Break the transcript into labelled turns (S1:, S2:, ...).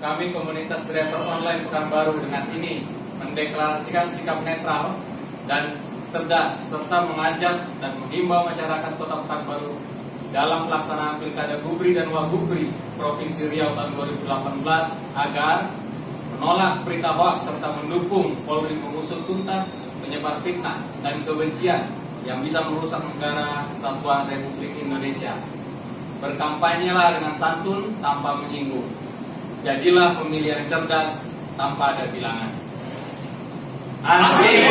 S1: Kami komunitas driver online Pekanbaru dengan ini mendeklarasikan sikap netral dan cerdas serta mengajak dan menghimbau masyarakat Kota Pekanbaru dalam pelaksanaan Pilkada Gubri dan Wagubri Provinsi Riau tahun 2018 agar menolak berita hoax serta mendukung Polri mengusut tuntas penyebar fitnah dan kebencian yang bisa merusak negara kesatuan Republik Indonesia. Berkampanyelah dengan santun tanpa menyinggung. Jadilah pemilih yang cerdas tanpa ada bilangan. Pilkada